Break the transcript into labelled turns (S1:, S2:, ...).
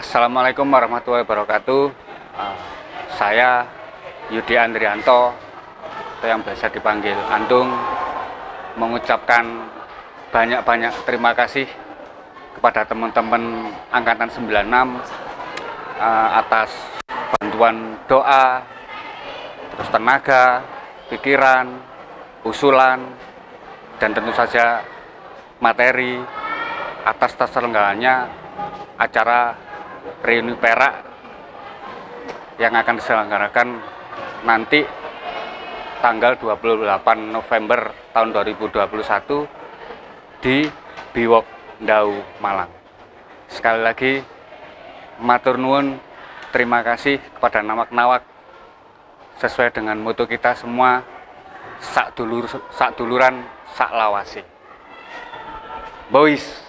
S1: Assalamualaikum warahmatullahi wabarakatuh. Uh, saya Yudi Andrianto atau yang biasa dipanggil Andung mengucapkan banyak-banyak terima kasih kepada teman-teman angkatan 96 uh, atas bantuan doa, terus tenaga, pikiran, usulan, dan tentu saja materi atas terselenggaranya acara reuni perak yang akan diselenggarakan nanti tanggal 28 November tahun 2021 di Biwok Ndau Malang. Sekali lagi matur nuwun terima kasih kepada nawak-nawak sesuai dengan moto kita semua sak dulur sak duluran sak lawasi. Boys